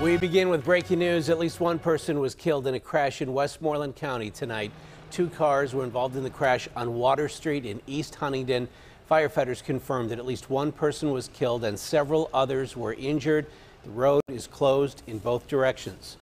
We begin with breaking news. At least one person was killed in a crash in Westmoreland County tonight. Two cars were involved in the crash on Water Street in East Huntingdon. Firefighters confirmed that at least one person was killed and several others were injured. The road is closed in both directions.